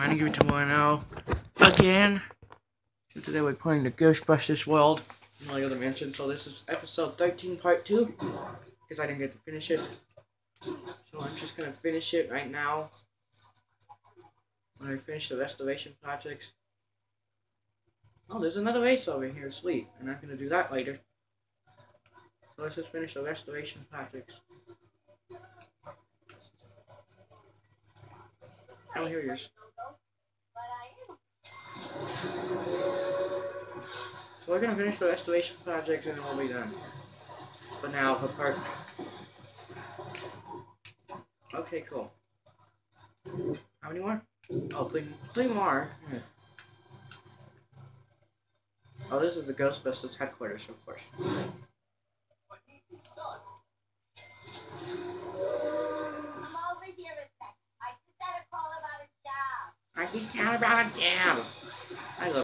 I'm gonna give it to one now. Again. So today we're playing the Ghostbusters world my other mansion. So this is episode 13, part 2. Because I didn't get to finish it. So I'm just gonna finish it right now. When I finish the restoration projects. Oh, there's another race over here asleep. And I'm gonna do that later. So let's just finish the restoration projects. Oh, here he is. We're gonna finish the restoration project and then we'll be done. For now, for part. Okay, cool. How many more? Oh, three, three more. Yeah. Oh, this is the Ghostbusters headquarters, of course. I just thought about a job.